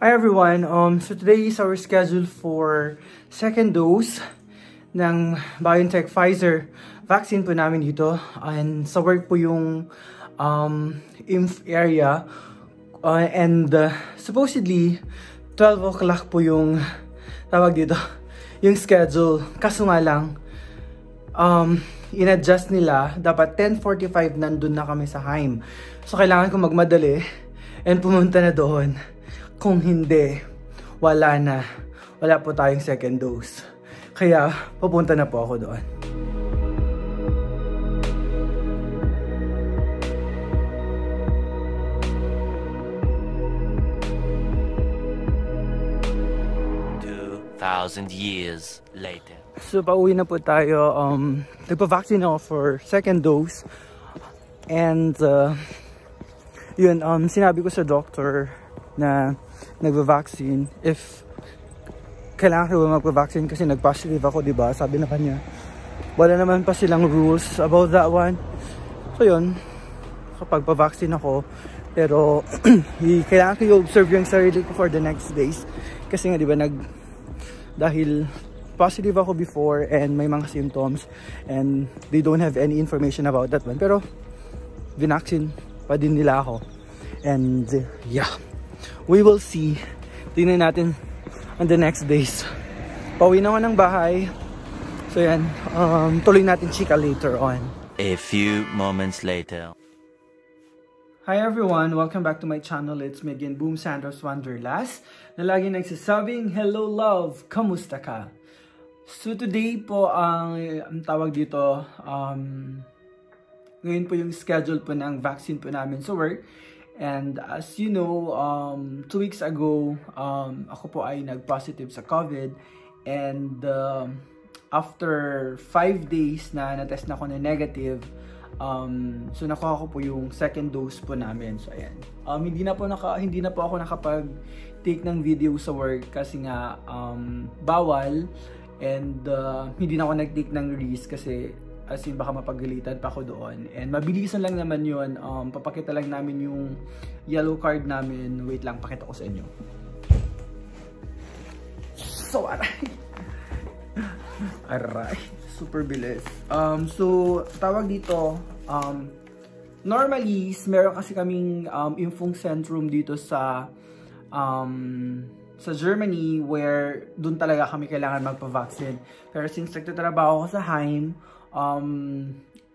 Hi everyone, um, so today is our schedule for second dose ng BioNTech Pfizer vaccine po namin dito. And sa work po yung um, inf area. Uh, and uh, supposedly, 12 o'clock po yung tawag dito, yung schedule. Kaso nga lang, um, in-adjust nila, dapat 10.45 nandun na kami sa Haim. So, kailangan ko magmadali and pumunta na doon. Kung hindi, wala na. Wala po tayong second dose. Kaya, pupunta na po ako doon. thousand years later. So, pauwi na po tayo. Um, Nagpa-vaccine ako for second dose. And, uh, yun, um, sinabi ko sa doctor na nagva-vaccine if kailangan ko ba magpa-vaccine kasi nag-positive ako, di ba? Sabi na kanya. Wala naman pa silang rules about that one. So yun, kapag pa-vaccine ako, pero kailangan ko i-observe yung sarili ko for the next days. Kasi nga, di ba, nag, dahil positive ako before and may mga symptoms and they don't have any information about that one. Pero, vinaccine pa din nila ako. And, yeah we will see. Tingnan natin on the next days. Pauwi na ng bahay. So yan, um, tuloy natin chika later on. A few moments later. Hi everyone! Welcome back to my channel. It's me again, Boom Sanders Wanderlust, na lagi nagsasabing, Hello love! Kamusta ka? So today po, ang, ang tawag dito, um, ngayon po yung schedule po ng vaccine po namin sa work. And as you know, um, two weeks ago, um, ako po ay nag-positive sa COVID. And uh, after five days na na-test na ako na negative, um, so nakuha ko po yung second dose po namin. So ayan. Um, hindi na po naka hindi na po ako nakapag take ng video sa work kasi nga um, bawal and uh, hindi na ako nag-take ng risk kasi as in baka mapagalitan pa ako doon. And mabilisan lang naman yun. Um, papakita lang namin yung yellow card namin. Wait lang, pakita ko sa inyo. So, aray. aray. Super bilis. Um, so, tawag dito, um, normally, meron kasi kaming um, info centrum dito sa um, sa Germany where doon talaga kami kailangan magpa-vaccine. Pero since nagtatrabaho ako sa Heim, um,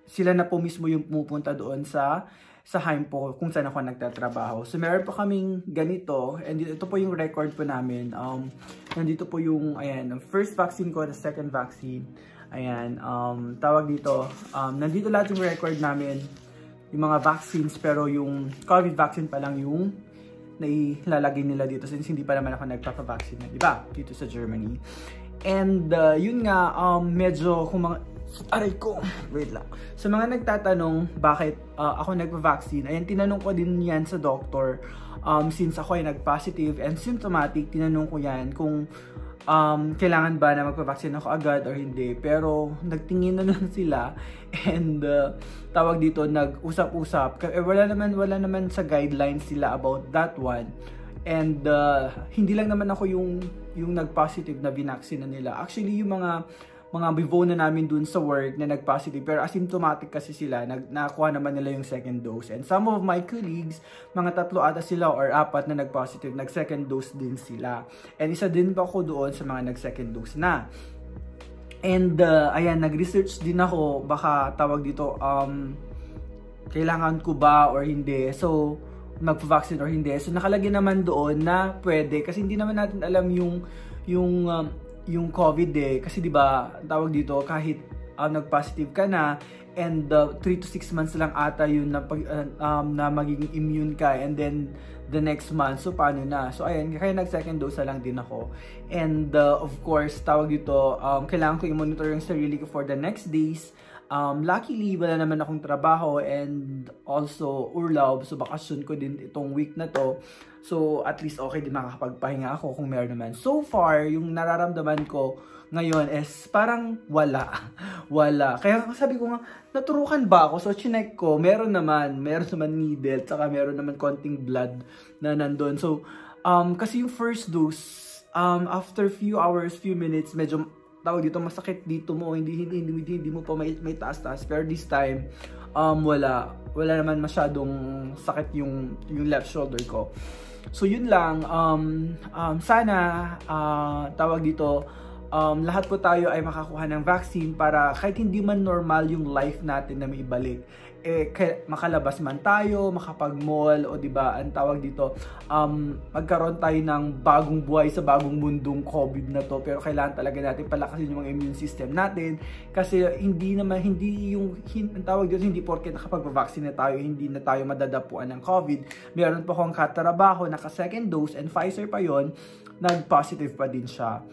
sila na po mismo yung pumupunta doon sa sa Heim po kung saan ako nagtatrabaho. So meron po kaming ganito and ito po yung record po namin. Um, nandito po yung ayan, first vaccine ko, the second vaccine. Ayan, um, tawag dito. Um, nandito lahat yung record namin, yung mga vaccines pero yung COVID vaccine pa lang yung nailalagay nila dito since hindi pa naman ako nagpapa-vaccine, di ba? Dito sa Germany. And uh, yun nga, um, medyo kung mga aray ko, wait lang. Sa mga nagtatanong bakit uh, ako nagpa-vaccine, ayan, tinanong ko din yan sa doctor. Um, since ako ay nag-positive and symptomatic, tinanong ko yan kung um, kailangan ba na magpa-vaccine ako agad or hindi. Pero nagtingin na lang sila and uh, tawag dito, nag-usap-usap. Eh, wala naman, wala naman sa guidelines sila about that one. And uh, hindi lang naman ako yung yung nag-positive na binaksina nila. Actually, yung mga mga bivo na namin dun sa work na nag-positive pero asymptomatic kasi sila, nag nakuha naman nila yung second dose. And some of my colleagues, mga tatlo ata sila or apat na nag-positive, nag-second dose din sila. And isa din pa ako doon sa mga nag-second dose na. And uh, ayan, nag-research din ako, baka tawag dito, um, kailangan ko ba or hindi. So, magpa-vaccine or hindi. So, nakalagay naman doon na pwede kasi hindi naman natin alam yung yung um, yung COVID eh. Kasi 'di ba, tawag dito kahit uh, nag-positive ka na and 3 uh, to 6 months lang ata yun na, pag, uh, um, na magiging immune ka and then the next month. So, paano na? So, ayan, kaya nag-second dose lang din ako. And, uh, of course, tawag dito, um, kailangan ko i-monitor yung sarili ko for the next days. Um, luckily, wala naman akong trabaho and also urlaub. So, bakasyon ko din itong week na to. So, at least okay din makakapagpahinga ako kung meron naman. So far, yung nararamdaman ko ngayon is parang wala. wala. Kaya sabi ko nga, naturukan ba ako? So, chinek ko, meron naman. Meron naman needle, saka meron naman konting blood na nandun. So, Um, kasi yung first dose, um, after few hours, few minutes, medyo tawag dito masakit dito mo, hindi hindi hindi, hindi, mo pa may, may taas-taas. Pero this time, um, wala wala naman masyadong sakit yung yung left shoulder ko. So yun lang, um, um, sana uh, tawag dito um, lahat po tayo ay makakuha ng vaccine para kahit hindi man normal yung life natin na may ibalik eh, makalabas man tayo, makapag-mall, o di ba ang tawag dito, um, magkaroon tayo ng bagong buhay sa bagong mundong COVID na to. Pero kailangan talaga natin palakasin yung immune system natin. Kasi hindi naman, hindi yung, hin, ang tawag dito, hindi porke nakapag-vaccine na tayo, hindi na tayo madadapuan ng COVID. Meron pa akong katrabaho, naka second dose, and Pfizer pa yon nag-positive pa din siya.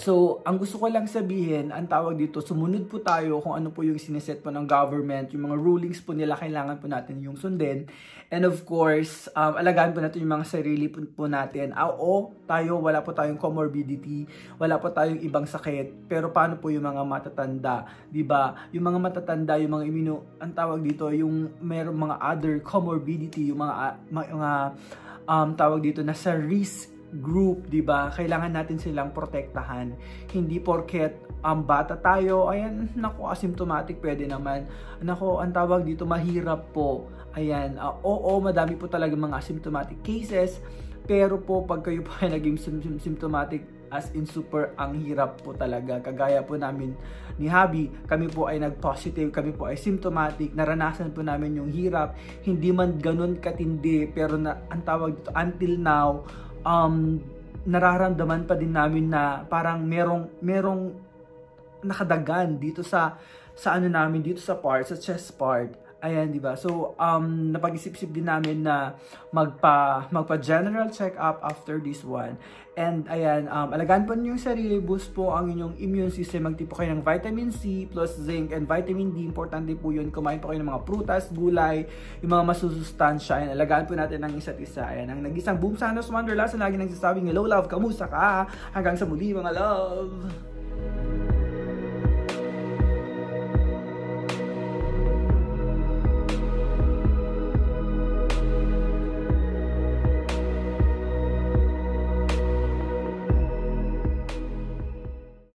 So, ang gusto ko lang sabihin, ang tawag dito, sumunod po tayo kung ano po yung sineset po ng government, yung mga rulings po nila, kailangan po natin yung sundin. And of course, um, alagaan po natin yung mga sarili po, po natin. Ah, o, tayo, wala po tayong comorbidity, wala po tayong ibang sakit, pero paano po yung mga matatanda, ba? Yung mga matatanda, yung mga immuno, ang tawag dito, yung meron mga other comorbidity, yung mga, mga um, tawag dito, na sa risk group, 'di ba? Kailangan natin silang protektahan. Hindi porket ang um, bata tayo, ayan, nako asymptomatic pwede naman. Nako, ang tawag dito mahirap po. Ayan, uh, oo, madami po talaga mga asymptomatic cases. Pero po pag kayo po ay naging symptomatic as in super ang hirap po talaga. Kagaya po namin ni Habi, kami po ay nag-positive, kami po ay symptomatic, naranasan po namin yung hirap. Hindi man ganun katindi, pero na, ang tawag dito, until now, um, nararamdaman pa din namin na parang merong merong nakadagan dito sa sa ano namin dito sa part sa chest part Ayan, di ba? So, um, napag-isip-isip din namin na magpa, magpa-general check-up after this one. And, ayan, um, alagaan po niyo yung sarili, boost po ang inyong immune system. Magtipo kayo ng vitamin C plus zinc and vitamin D. Importante po yun. Kumain po kayo ng mga prutas, gulay, yung mga masusustansya. Ayan, alagaan po natin ang isa't isa. Ayan, ang nag-isang Boom Santos Wonderlust na lagi nagsasabing, Hello, love, kamusta ka? Hanggang sa muli, mga love!